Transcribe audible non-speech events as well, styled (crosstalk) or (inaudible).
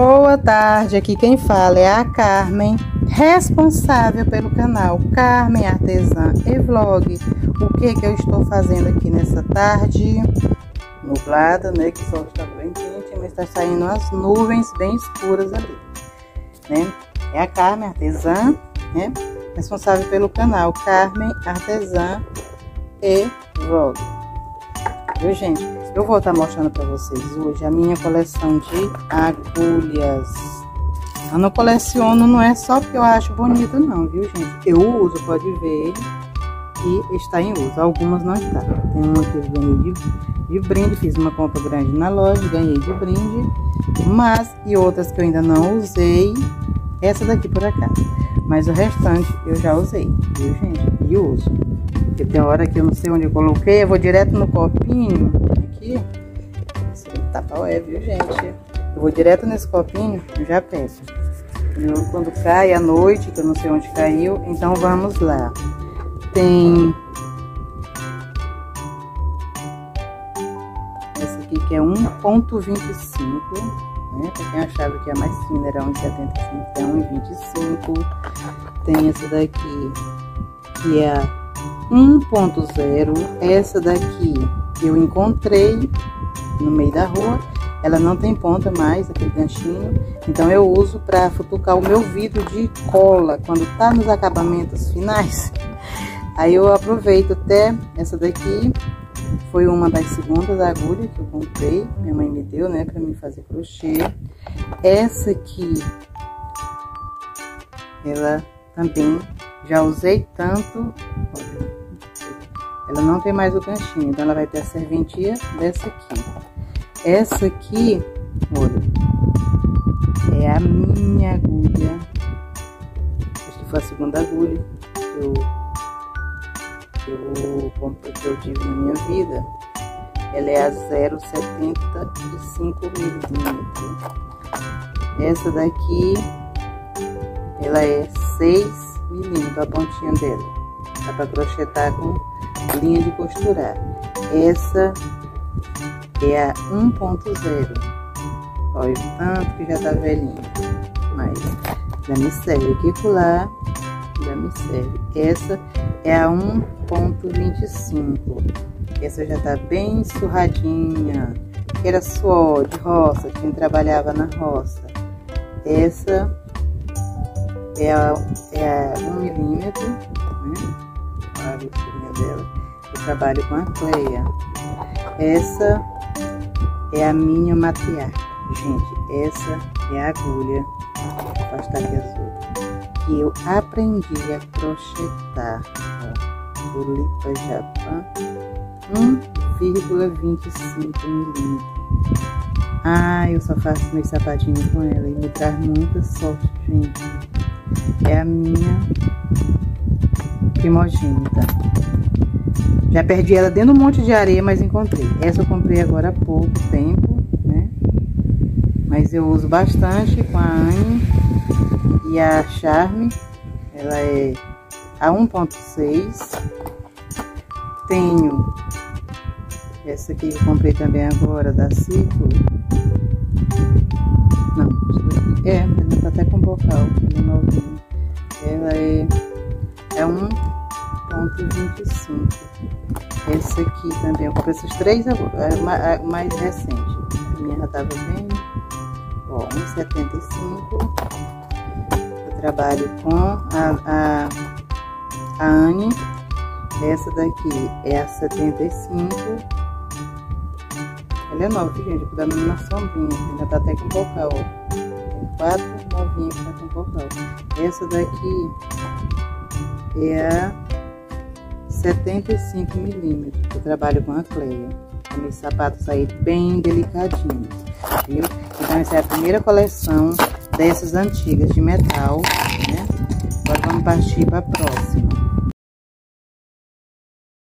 Boa tarde, aqui quem fala é a Carmen, responsável pelo canal Carmen Artesã e Vlog. O que que eu estou fazendo aqui nessa tarde? Nublada, né? Que o sol está bem quente, mas está saindo as nuvens bem escuras ali, né? É a Carmen Artesã, né? Responsável pelo canal Carmen Artesã e Vlog. Viu, gente? Eu vou estar mostrando para vocês hoje a minha coleção de agulhas. Eu não coleciono, não é só porque eu acho bonito não, viu gente? Eu uso, pode ver que está em uso. Algumas não está. Tem uma que eu ganhei de, de brinde, fiz uma compra grande na loja, ganhei de brinde. Mas, e outras que eu ainda não usei, essa daqui por acaso. Mas o restante eu já usei, viu gente? E uso. Porque tem hora que eu não sei onde eu coloquei, eu vou direto no copinho aqui. Esse é, viu, gente? Eu vou direto nesse copinho, já peço. Quando cai à noite, que eu não sei onde caiu, então vamos lá. Tem esse aqui que é 1.25, né? Quem achava que a mais fina era 1,75, é 1,25. Tem essa daqui, que é 1.0. Essa daqui eu encontrei no meio da rua. Ela não tem ponta mais, aquele ganchinho. Então eu uso para futucar o meu vidro de cola quando tá nos acabamentos finais. (laughs) Aí eu aproveito até essa daqui. Foi uma das segundas agulhas que eu comprei. Minha mãe me deu, né, para mim fazer crochê. Essa aqui, ela também já usei tanto. Olha, ela não tem mais o ganchinho, então ela vai ter a serventia dessa aqui. Essa aqui, olha, é a minha agulha. Acho que foi a segunda agulha que eu, que eu, que eu tive na minha vida. Ela é a 0,75 milímetros. Essa daqui, ela é 6 milímetros, a pontinha dela. Dá pra crochetar com linha de costurar. Essa é a 1.0. Olha o tanto que já tá velhinho. Mas já me serve. Aqui colar já me serve. Essa é a 1.25. Essa já tá bem surradinha. Era suor de roça, quem trabalhava na roça. Essa é é a 1 milímetro, né? a grossura dela. Eu trabalho com a Cleia. Essa é a minha matriarca. Gente, essa é a agulha aqui azul que eu aprendi a crochetar. Ó, Bolita Japão 1,25 milímetros. Ah, eu só faço meus sapatinhos com ela e me traz muita sorte, gente. É a minha primogênita. Já perdi ela dentro de um monte de areia, mas encontrei. Essa eu comprei agora há pouco tempo, né? Mas eu uso bastante com a Anne e a Charme. Ela é a 1.6. Tenho essa aqui que eu comprei também agora, da Círculo. Não, é, até com bocal, ela é é, é um 1,25. Esse aqui também, eu comprei esses três é mais recente. A minha já tava bem, ó, 1,75. Eu trabalho com a, a, a Anne. Essa daqui é a 75. Ela é nova, gente, dar na sombrinha, ainda tá até com bocal, ó. Quatro novinhas que tá. Essa daqui é a 75 milímetros. Eu trabalho com a Cleia. Meus sapatos sair bem delicadinhos, viu? Então essa é a primeira coleção dessas antigas de metal, né? Agora vamos partir para a próxima.